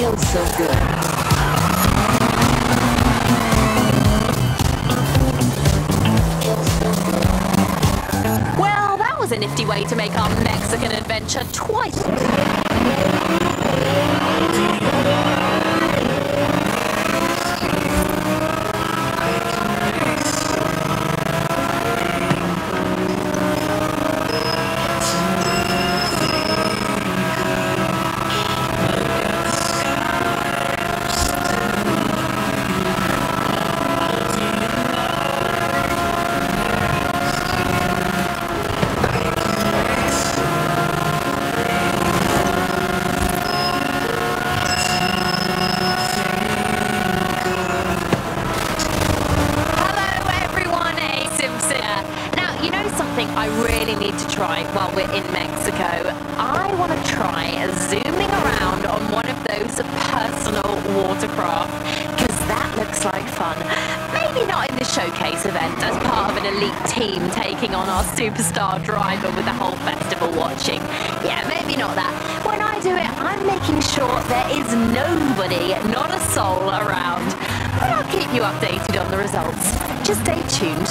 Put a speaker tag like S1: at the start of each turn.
S1: feels so good. Well, that was a nifty way to make our Mexican adventure twice. We're in Mexico? I want to try zooming around on one of those personal watercraft because that looks like fun. Maybe not in the showcase event as part of an elite team taking on our superstar driver with the whole festival watching. Yeah, maybe not that. When I do it, I'm making sure there is nobody, not a soul around. But I'll keep you updated on the results. Just stay tuned